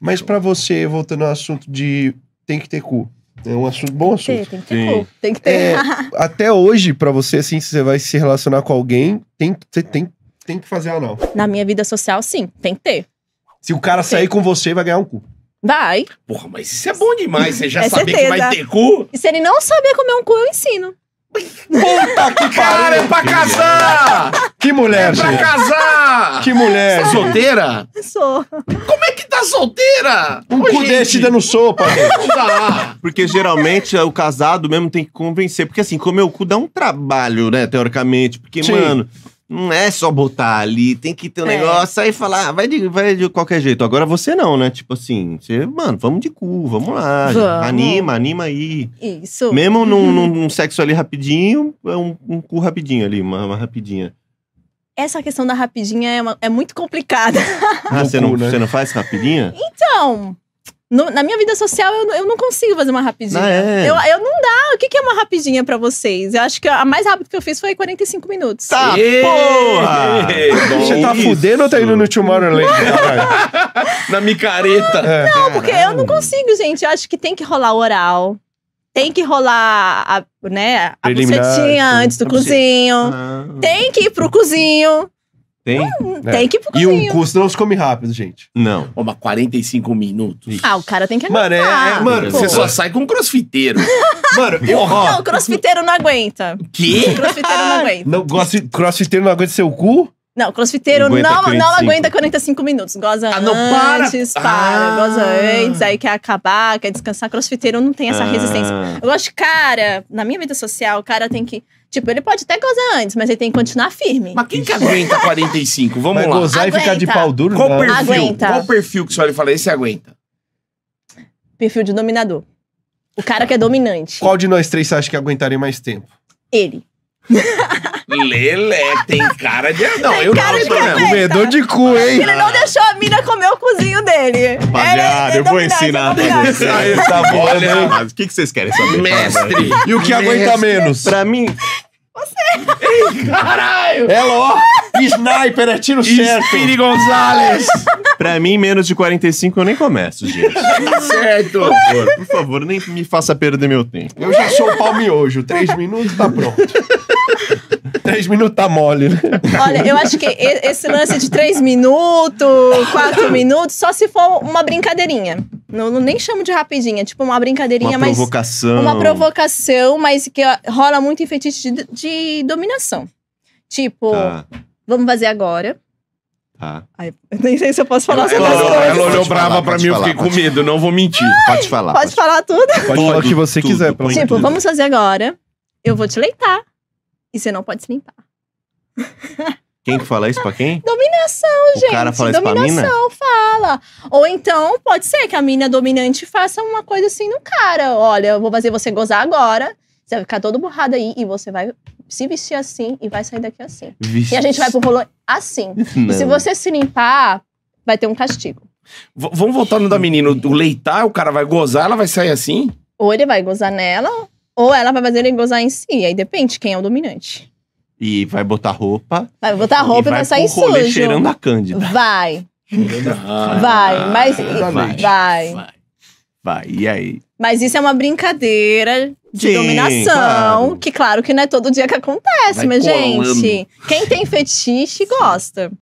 Mas pra você, voltando ao assunto de tem que ter cu. É um assunto, bom Tem, assunto. tem que ter Sim. cu. Tem que ter. É, até hoje, pra você, assim, se você vai se relacionar com alguém, tem, você tem, tem que fazer anal. Na minha vida social, sim, tem que ter. Se o cara sair com você, vai ganhar um cu. Vai. Porra, mas isso é bom demais. Você já É saber que certeza. vai ter cu? E se ele não saber comer um cu, eu ensino. Puta que Cara, é pra casar! Que mulher, É pra gente. casar! Que mulher. Solteira? Eu sou. Como é que tá solteira? Um Ô, cu gente, desse dando sopa, gente. Não dá. Porque geralmente o casado mesmo tem que convencer. Porque assim, comer o cu dá um trabalho, né, teoricamente. Porque, Sim. mano, não é só botar ali, tem que ter um É. negócio aí e falar, ah, vai de, vai de qualquer jeito. Agora você não, né? Tipo assim, você, mano, vamos de cu, vamos lá. Vamos. Anima, anima aí. Isso. Mesmo num, num- num sexo ali rapidinho, é um, um cu rapidinho ali, uma, uma rapidinha. Essa questão da rapidinha é, uma- é muito complicada. Ah, você não, né? você não faz rapidinha? Então, no- na minha vida social, eu, não- eu não consigo fazer uma rapidinha. Ah, é? eu, eu não dá. O que, que é uma rapidinha pra vocês? Eu acho que a mais rápida que eu fiz foi 45 minutos. Tá, porra! Você tá Isso. fudendo ou tá indo no Tomorrowland? Na micareta. É. Não, porque eu não consigo, gente. Eu acho que tem que rolar oral. Tem que rolar a, né, a bucetinha antes do cozinho. Ah, Tem que ir pro cozinho. tem? É. Tem que ir pro E cozinho. um cu, senão se come rápido, gente. Não. Ó, mas 45 minutos. Ah, o cara tem que Mano, é- aguentar. é- mano, Pô. Você só sai com um crossfiteiro. Mano, eu, ó, Não, o crossfiteiro não aguenta. Que? O crossfiteiro não aguenta. não, gosto, crossfiteiro não aguenta seu cu? Não, o crossfiteiro Aguenta não, não 45. aguenta 45 minutos. Goza Ah, não, para! antes, para. Ah. Goza antes, aí quer acabar, quer descansar. Crossfiteiro não tem essa Ah. resistência. Eu gosto de cara, na minha vida social, o cara tem que. Tipo, ele pode até gozar antes, mas ele tem que continuar firme. Mas quem que aguenta 45? Vamos Vai lá. gozar e ficar de Aguenta. pau duro? Qual Não. perfil? Aguenta. Qual perfil que o senhor fala? Esse aguenta. Perfil de dominador. O cara que é dominante. Qual de nós três você acha que aguentaria mais tempo? Ele. Lele, tem cara de. Não, Tem eu cara não, de não. Comedor de cu, hein? Ele não deixou a mina comer o cozinho dele. Rapaziada, é eu vou ensinar é você. Aí, tá bom, Olha, né? Mas o que, que vocês querem saber? Mestre. E o que aguenta menos? Pra mim, Caralho! Ela, ó, sniper, é tiro certo. Spiri Gonzalez! Pra mim, menos de 45 eu nem começo, gente. Tá certo. Por favor, por favor, nem me faça perder meu tempo. Eu já sou o pau miojo. Três minutos tá pronto. Três minutos tá mole, né? Olha, eu acho que esse lance de três minutos, quatro minutos, só se for uma brincadeirinha. Não, não- nem chamo de rapidinha, tipo uma brincadeirinha, Uma mas. provocação. Uma provocação, mas que rola muito em fetiche de, de dominação. Tipo, Tá, vamos fazer agora. Tá. Ai, eu nem sei se eu posso falar Ela, sobre as ela, coisas. ela olhou Pode brava pra pode mim, eu fiquei com pode medo, não vou mentir. Pode falar. Pode falar tudo? Pode falar o que você tudo, quiser. tudo. pelo tipo, menos. vamos fazer agora. Eu vou te leitar. E você não pode se limpar. Quem que fala isso pra quem? Dominação, O gente. cara fala isso pra mina? dominação, fala. Ou então, pode ser que a mina dominante faça uma coisa assim no cara. Olha, eu vou fazer você gozar agora. Você vai ficar todo borrado aí e você vai se vestir assim e vai sair daqui assim. E a gente vai pro rolê assim. Não. E se você se limpar, vai ter um castigo. V- vamos voltar no da menina. O leitar, o cara vai gozar, ela vai sair assim? Ou ele vai gozar nela, ou ela vai fazer ele gozar em si. Aí depende quem é o dominante. E vai botar roupa. Vai botar roupa e vai, sair pro rolê sujo. cheirando a cândida. Vai, Ah, vai. Mas, exatamente. vai. vai. Vai, e aí? Mas isso é uma brincadeira de Sim, dominação. claro. Que claro que não é todo dia que acontece, Vai mas, colando. gente, quem tem fetiche gosta.